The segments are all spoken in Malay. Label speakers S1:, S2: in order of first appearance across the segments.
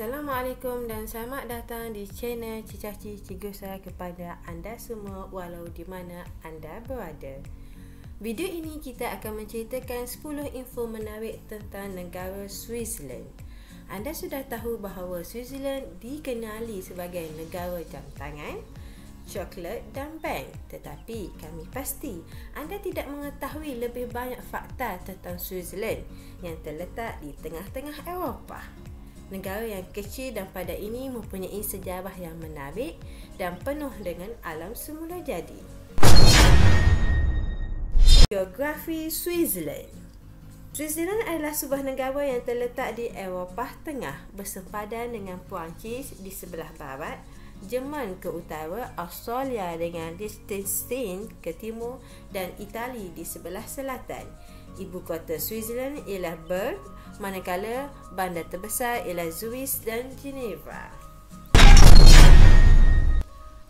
S1: Assalamualaikum dan selamat datang di channel Cicaci Cigusa kepada anda semua walau di mana anda berada. Video ini kita akan menceritakan 10 info menarik tentang negara Switzerland. Anda sudah tahu bahawa Switzerland dikenali sebagai negara jam tangan, coklat dan bank. Tetapi kami pasti anda tidak mengetahui lebih banyak fakta tentang Switzerland yang terletak di tengah-tengah Eropah negara yang kecil dan pada ini mempunyai sejarah yang menarik dan penuh dengan alam semula jadi. Geografi Switzerland Switzerland adalah sebuah negara yang terletak di Eropah Tengah bersepadan dengan Perancis di sebelah barat, Jerman ke utara, Australia dengan Liechtenstein ke timur dan Itali di sebelah selatan. Ibu kota Switzerland ialah Bern, manakala bandar terbesar ialah Zurich dan Geneva.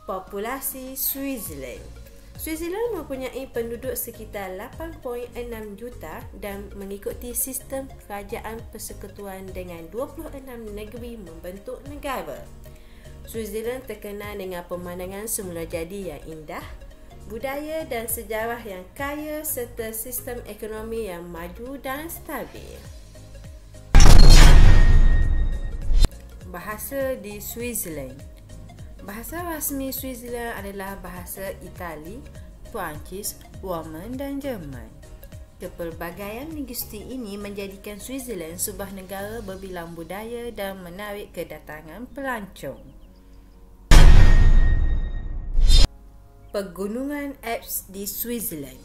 S1: Populasi Switzerland Switzerland mempunyai penduduk sekitar 8.6 juta dan mengikuti sistem kerajaan persekutuan dengan 26 negeri membentuk negara. Switzerland terkenal dengan pemandangan semula jadi yang indah, budaya dan sejarah yang kaya serta sistem ekonomi yang maju dan stabil. Bahasa di Switzerland Bahasa rasmi Switzerland adalah bahasa Itali, Perancis, Roman dan Jerman. Kepelbagaian linguistik ini menjadikan Switzerland sebuah negara berbilang budaya dan menarik kedatangan pelancong. Pegunungan Alps di Switzerland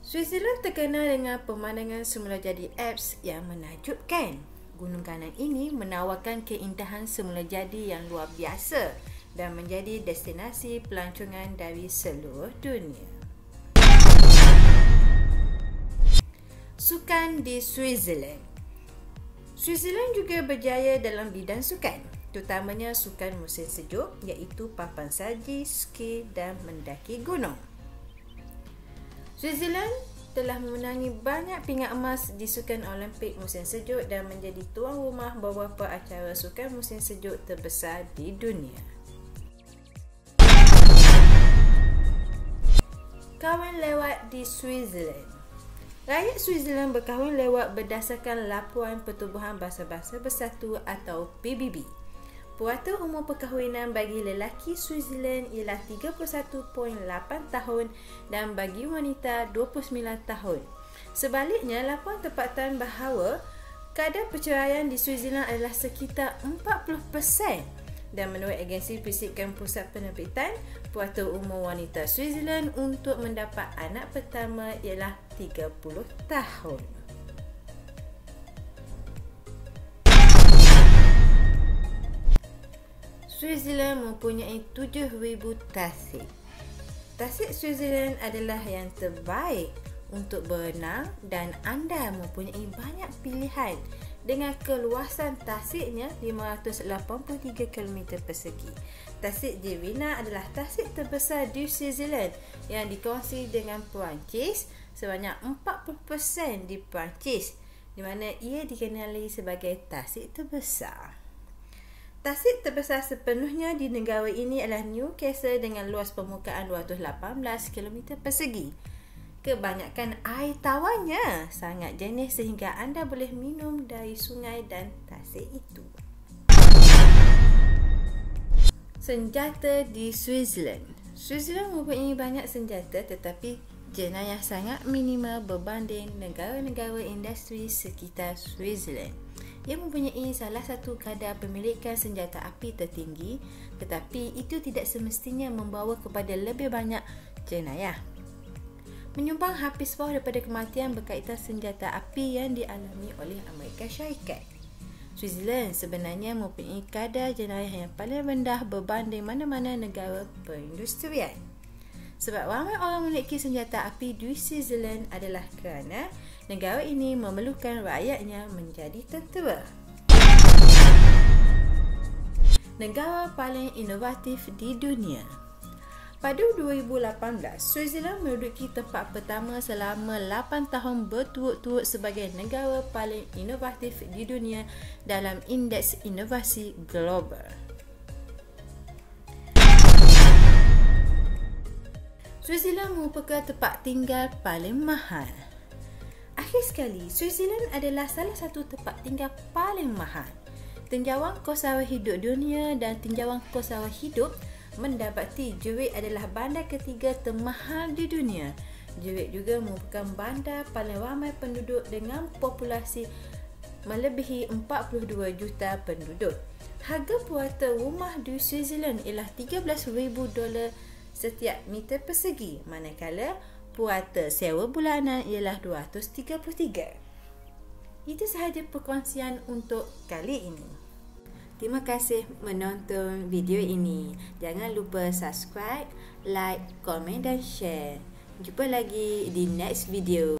S1: Switzerland terkenal dengan pemandangan semula jadi Alps yang menakjubkan. Gunung kanan ini menawarkan keindahan semula jadi yang luar biasa dan menjadi destinasi pelancongan dari seluruh dunia. Sukan di Switzerland Switzerland juga berjaya dalam bidang sukan, terutamanya sukan musim sejuk iaitu papan salji, ski dan mendaki gunung. Switzerland telah memenangi banyak pingat emas di Sukan Olimpik musim sejuk dan menjadi tuan rumah beberapa acara sukan musim sejuk terbesar di dunia. Kahwin lewat di Switzerland Rakyat Switzerland berkahwin lewat berdasarkan Laporan Pertubuhan Bahasa-Bahasa Bersatu atau PBB. Purata umur perkahwinan bagi lelaki Switzerland ialah 31.8 tahun dan bagi wanita 29 tahun. Sebaliknya, laporan tempatan bahawa kadar perceraian di Switzerland adalah sekitar 40% dan menurut agensi fisikan pusat penerbitan, purata umur wanita Switzerland untuk mendapat anak pertama ialah 30 tahun. Switzerland mempunyai 7,000 tasik. Tasik Switzerland adalah yang terbaik untuk berenang dan anda mempunyai banyak pilihan dengan keluasan tasiknya 583 km persegi. Tasik Jevina adalah tasik terbesar di Switzerland yang dikongsi dengan Perancis sebanyak 40% di Perancis di mana ia dikenali sebagai tasik terbesar. Tasik terbesar sepenuhnya di negara ini adalah Newcastle dengan luas permukaan 218 km persegi. Kebanyakan air tawarnya sangat jenis sehingga anda boleh minum dari sungai dan tasik itu. Senjata di Switzerland Switzerland mempunyai banyak senjata tetapi jenayah sangat minimal berbanding negara-negara industri sekitar Switzerland. Ia mempunyai salah satu kadar pemilikan senjata api tertinggi tetapi itu tidak semestinya membawa kepada lebih banyak jenayah. Menyumbang hampir separuh daripada kematian berkaitan senjata api yang dialami oleh Amerika Syarikat. Switzerland sebenarnya mempunyai kadar jenayah yang paling rendah berbanding mana-mana negara perindustrian. Sebab ramai orang memiliki senjata api di Switzerland adalah kerana negara ini memerlukan rakyatnya menjadi tentera. Negara paling inovatif di dunia Pada 2018, Switzerland menduduki tempat pertama selama 8 tahun berturut-turut sebagai negara paling inovatif di dunia dalam Indeks Inovasi Global. Switzerland merupakan tempat tinggal paling mahal. Akhir sekali, Switzerland adalah salah satu tempat tinggal paling mahal. Tinjauan kos hidup dunia dan tinjauan kos hidup mendapati Jewitt adalah bandar ketiga termahal di dunia. Jewitt juga merupakan bandar paling ramai penduduk dengan populasi melebihi 42 juta penduduk. Harga puata rumah di Switzerland ialah 13,000 dolar setiap meter persegi manakala puata sewa bulanan ialah 233. Itu sahaja perkongsian untuk kali ini. Terima kasih menonton video ini. Jangan lupa subscribe, like, komen dan share. Jumpa lagi di next video.